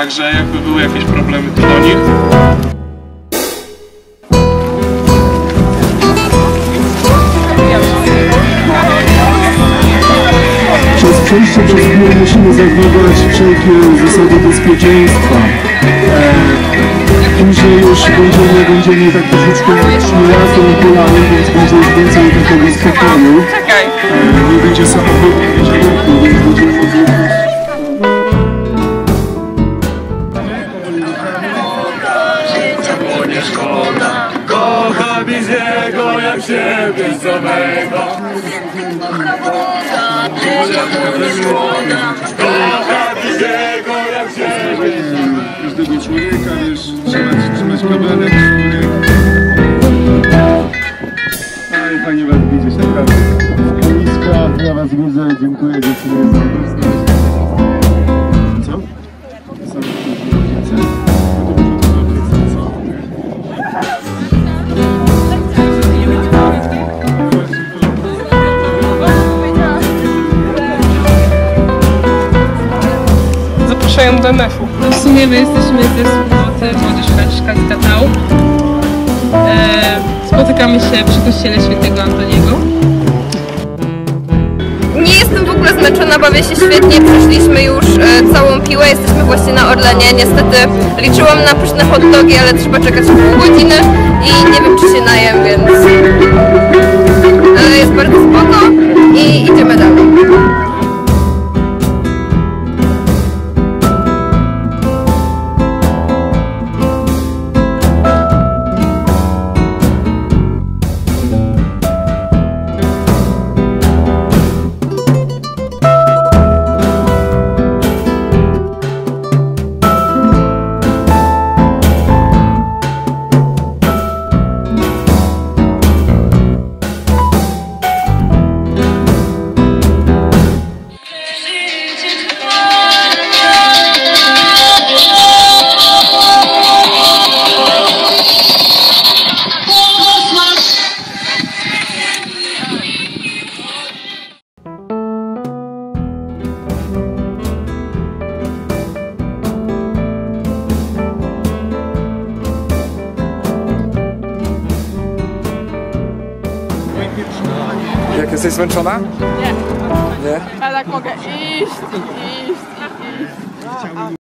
Także jakby były jakieś problemy, to do nich. Przez przejście przez biur musimy zagwarantować wszelkie zasady bezpieczeństwa. E, później już będziemy, będziemy tak troszeczkę trzymiastem i kolanem, więc będzie już więcej takiego spokoju. E, nie będzie samochodu, nie będzie ruchu, więc będziemy mogli Kocha Biziego jak siebie samego. Kocha Biziego jak siebie każdego człowieka, wiesz, trzymać, trzymać kabelek. Ale fajnie was widzieć, naprawdę. Niska, ja was widzę, dziękuję dziewczyny Do MF-u. No w sumie my jesteśmy ze wspólnoty Młodzież Franciszka z Katał. E, spotykamy się przy kościele świętego Antoniego. Nie jestem w ogóle zmęczona, bawię się świetnie, przeszliśmy już e, całą piłę, jesteśmy właśnie na Orlenie. Niestety liczyłam na pyszne hot dogi, ale trzeba czekać pół godziny i nie wiem czy się najem, więc Jak jesteś zmęczona? Nie. Nie? Ale tak mogę iść, iść, iść.